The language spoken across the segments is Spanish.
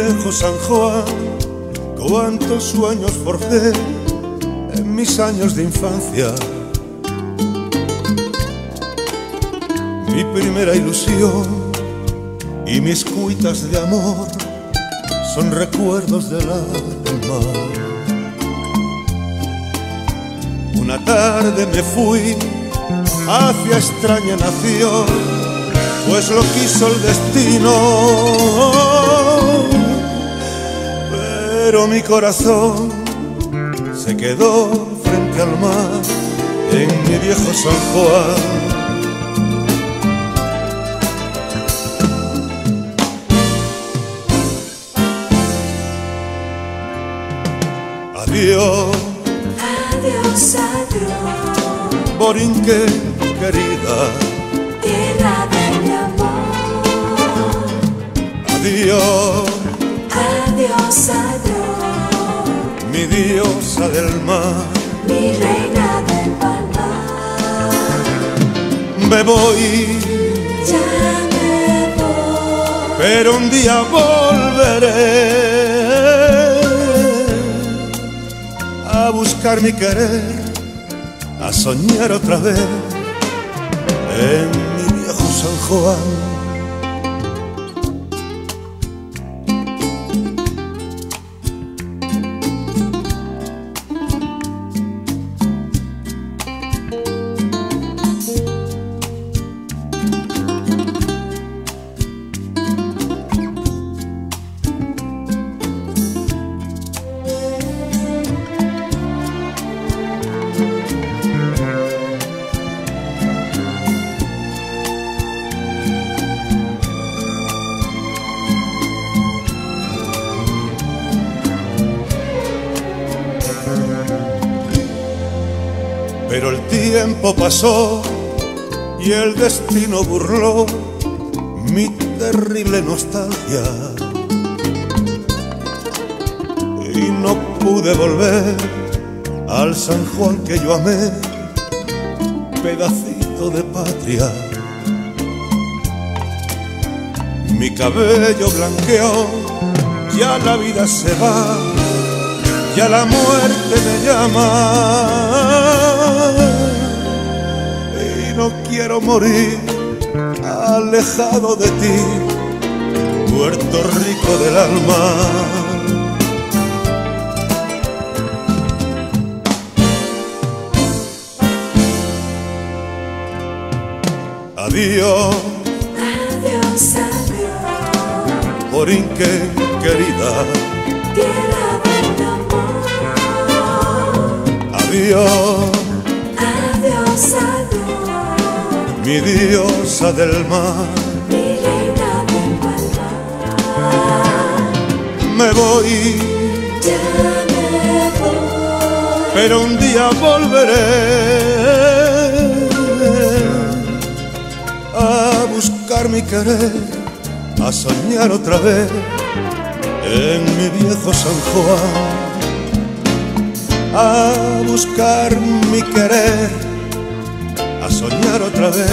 viejo San Juan, cuántos sueños forjé en mis años de infancia. Mi primera ilusión y mis cuitas de amor son recuerdos del alma. Una tarde me fui hacia extraña nación, pues lo quiso el destino. Pero mi corazón se quedó frente al mar en mi viejo San Juan. Adiós, Adiós, adiós, Borinque querida. tierra de mi amor. Adiós, Adiós, adiós, diosa del mar. mi reina del palmar. Me voy, Ya me voy, pero un día volveré a buscar mi querer, a soñar otra vez en mi viejo San Juan. Pero el tiempo pasó y el destino burló mi terrible nostalgia. Y no pude volver al San Juan que yo amé, pedacito de patria. Mi cabello blanqueó, ya la vida se va ya la muerte me llama quiero morir alejado de ti, Puerto Rico del alma. Adiós, adiós, adiós, Borinque querida. tierra de mi amor. Adiós, Adiós, adiós, mi diosa del mar. mi reina del palmar. Me voy, Ya me voy, pero un día volveré a buscar mi querer, a soñar otra vez en mi viejo San Juan, a buscar mi querer, soñar otra vez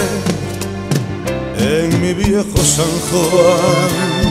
en mi viejo San Juan.